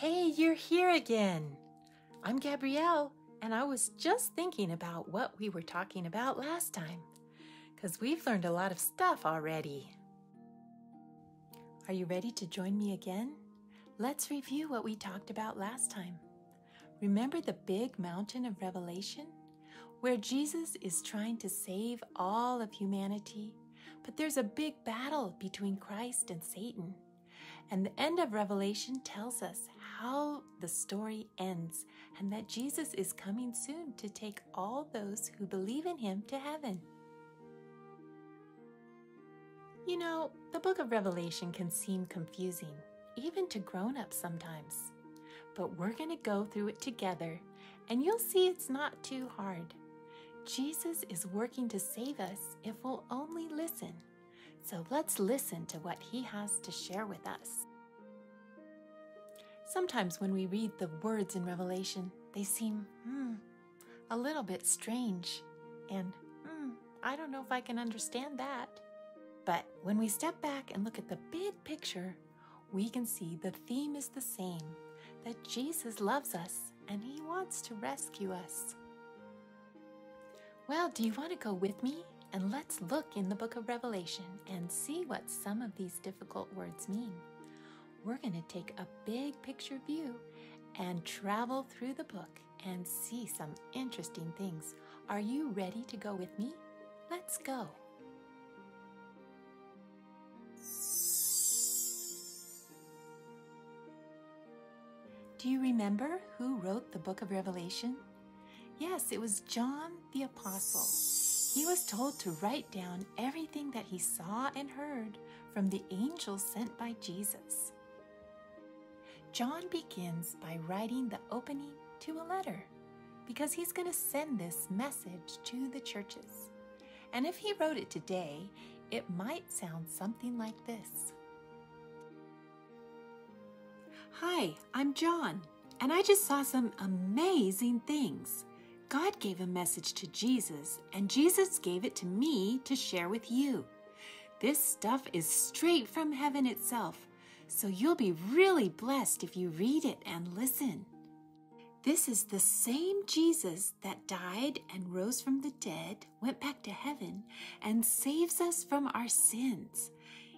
Hey, you're here again. I'm Gabrielle, and I was just thinking about what we were talking about last time, because we've learned a lot of stuff already. Are you ready to join me again? Let's review what we talked about last time. Remember the big mountain of Revelation? Where Jesus is trying to save all of humanity, but there's a big battle between Christ and Satan. And the end of Revelation tells us how the story ends and that Jesus is coming soon to take all those who believe in him to heaven. You know, the book of Revelation can seem confusing, even to grown ups sometimes. But we're going to go through it together, and you'll see it's not too hard. Jesus is working to save us if we'll only listen. So let's listen to what he has to share with us. Sometimes when we read the words in Revelation, they seem, hmm, a little bit strange. And, hmm, I don't know if I can understand that. But when we step back and look at the big picture, we can see the theme is the same that Jesus loves us and he wants to rescue us. Well, do you want to go with me? And let's look in the book of Revelation and see what some of these difficult words mean. We're going to take a big picture view and travel through the book and see some interesting things. Are you ready to go with me? Let's go. Do you remember who wrote the book of Revelation? Yes, it was John the Apostle. He was told to write down everything that he saw and heard from the angels sent by Jesus. John begins by writing the opening to a letter because he's going to send this message to the churches. And if he wrote it today, it might sound something like this Hi, I'm John, and I just saw some amazing things. God gave a message to Jesus, and Jesus gave it to me to share with you. This stuff is straight from heaven itself, so you'll be really blessed if you read it and listen. This is the same Jesus that died and rose from the dead, went back to heaven, and saves us from our sins.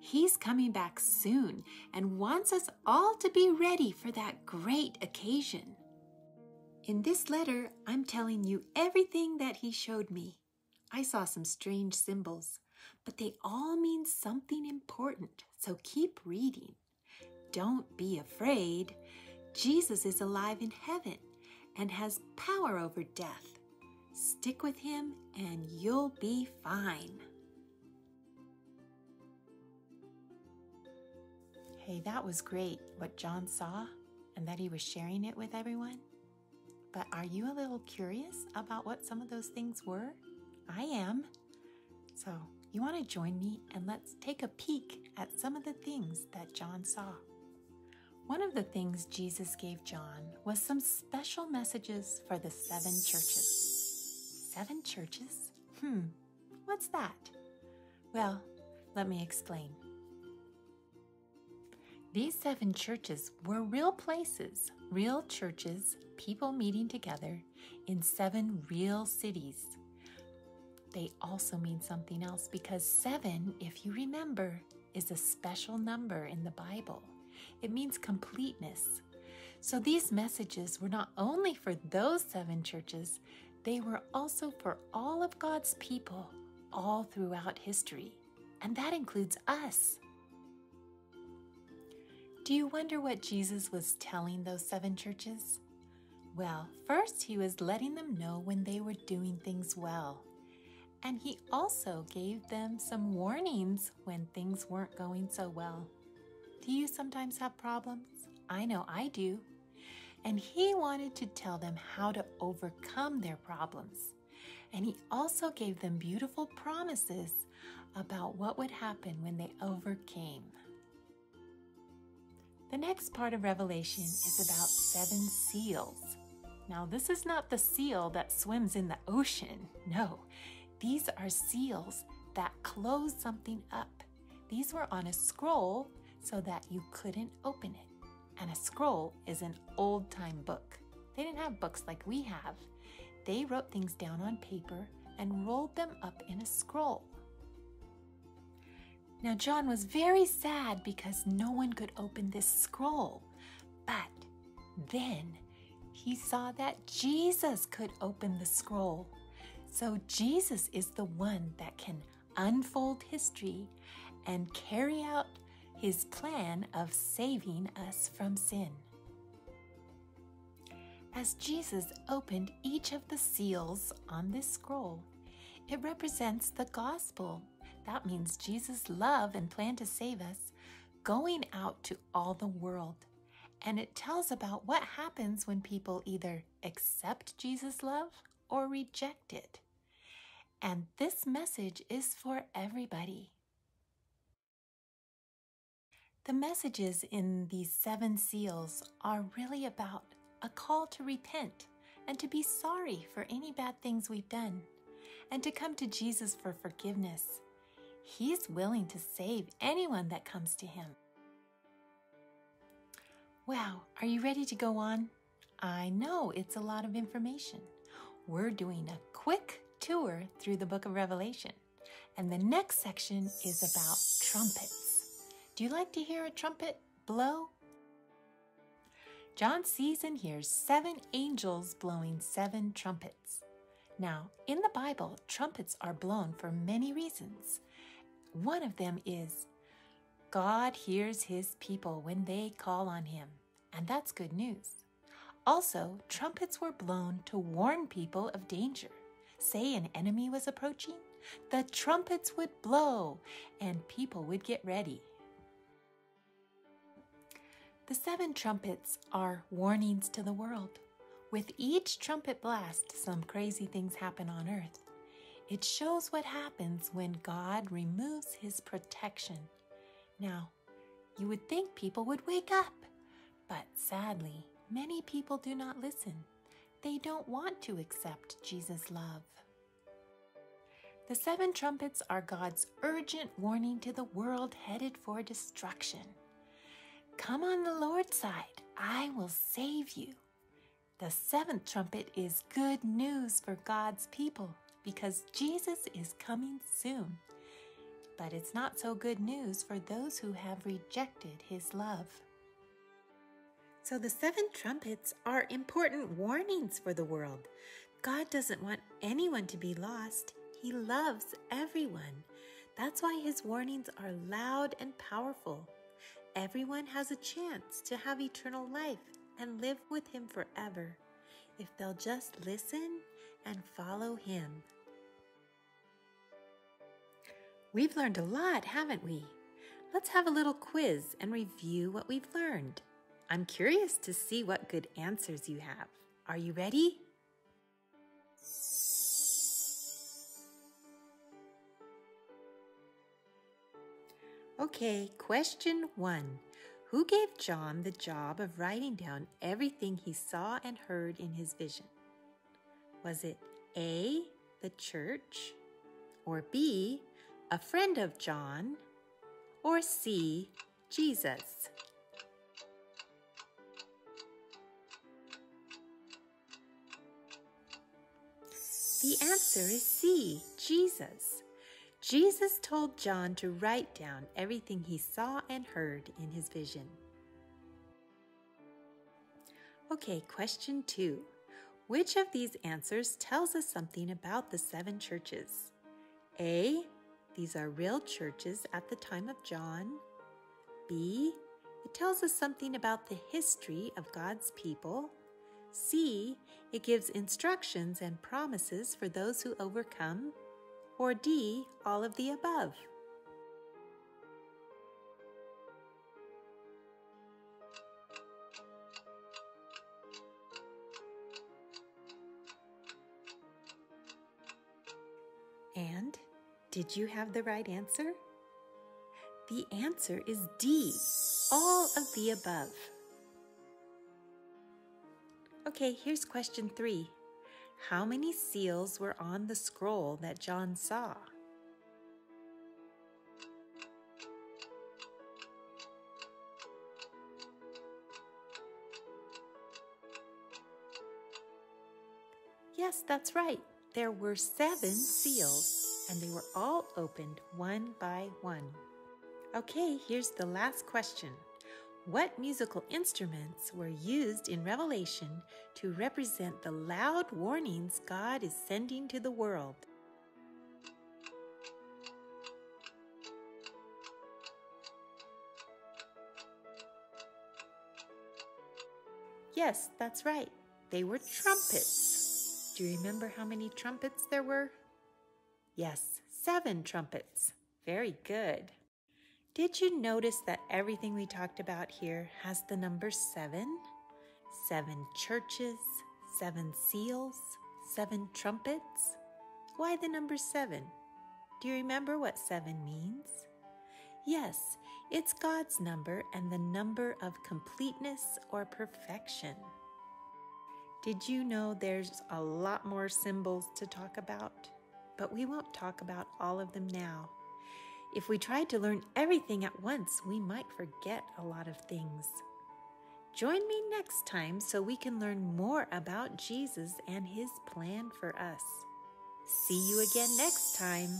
He's coming back soon and wants us all to be ready for that great occasion. In this letter, I'm telling you everything that he showed me. I saw some strange symbols, but they all mean something important, so keep reading. Don't be afraid. Jesus is alive in heaven and has power over death. Stick with him and you'll be fine. Hey, that was great what John saw and that he was sharing it with everyone. But are you a little curious about what some of those things were? I am. So, you want to join me and let's take a peek at some of the things that John saw. One of the things Jesus gave John was some special messages for the seven churches. Seven churches? Hmm, what's that? Well, let me explain. These seven churches were real places, real churches, people meeting together in seven real cities. They also mean something else because seven, if you remember, is a special number in the Bible. It means completeness. So these messages were not only for those seven churches, they were also for all of God's people all throughout history. And that includes us. Do you wonder what Jesus was telling those seven churches? Well, first, he was letting them know when they were doing things well. And he also gave them some warnings when things weren't going so well. Do you sometimes have problems? I know I do. And he wanted to tell them how to overcome their problems. And he also gave them beautiful promises about what would happen when they overcame. The next part of Revelation is about seven seals. Now, this is not the seal that swims in the ocean. No, these are seals that close something up. These were on a scroll so that you couldn't open it. And a scroll is an old time book. They didn't have books like we have. They wrote things down on paper and rolled them up in a scroll. Now, John was very sad because no one could open this scroll. But then he saw that Jesus could open the scroll. So, Jesus is the one that can unfold history and carry out his plan of saving us from sin. As Jesus opened each of the seals on this scroll, it represents the gospel. That means Jesus' love and plan to save us going out to all the world. And it tells about what happens when people either accept Jesus' love or reject it. And this message is for everybody. The messages in these seven seals are really about a call to repent and to be sorry for any bad things we've done and to come to Jesus for forgiveness. He's willing to save anyone that comes to him. Wow, are you ready to go on? I know it's a lot of information. We're doing a quick tour through the book of Revelation, and the next section is about trumpets. Do you like to hear a trumpet blow? John sees and hears seven angels blowing seven trumpets. Now, in the Bible, trumpets are blown for many reasons. One of them is God hears his people when they call on him, and that's good news. Also, trumpets were blown to warn people of danger. Say an enemy was approaching, the trumpets would blow and people would get ready. The seven trumpets are warnings to the world. With each trumpet blast, some crazy things happen on earth. It shows what happens when God removes his protection. Now, you would think people would wake up, but sadly, many people do not listen. They don't want to accept Jesus' love. The seven trumpets are God's urgent warning to the world headed for destruction. Come on the Lord's side, I will save you. The seventh trumpet is good news for God's people because Jesus is coming soon. But it's not so good news for those who have rejected his love. So the seven trumpets are important warnings for the world. God doesn't want anyone to be lost. He loves everyone. That's why his warnings are loud and powerful. Everyone has a chance to have eternal life and live with him forever if they'll just listen and follow him. We've learned a lot, haven't we? Let's have a little quiz and review what we've learned. I'm curious to see what good answers you have. Are you ready? Okay, question one. Who gave John the job of writing down everything he saw and heard in his vision? Was it A, the church, or B, a friend of John, or C, Jesus? The answer is C, Jesus. Jesus told John to write down everything he saw and heard in his vision. Okay, question two. Which of these answers tells us something about the seven churches? A. These are real churches at the time of John. B. It tells us something about the history of God's people. C. It gives instructions and promises for those who overcome. Or D, all of the above? And did you have the right answer? The answer is D, all of the above. Okay, here's question three. How many seals were on the scroll that John saw? Yes, that's right. There were seven seals, and they were all opened one by one. Okay, here's the last question. What musical instruments were used in Revelation to represent the loud warnings God is sending to the world? Yes, that's right. They were trumpets. Do you remember how many trumpets there were? Yes, seven trumpets. Very good. Did you notice that everything we talked about here has the number seven? Seven churches, seven seals, seven trumpets. Why the number seven? Do you remember what seven means? Yes, it's God's number and the number of completeness or perfection. Did you know there's a lot more symbols to talk about? But we won't talk about all of them now. If we tried to learn everything at once, we might forget a lot of things. Join me next time so we can learn more about Jesus and his plan for us. See you again next time.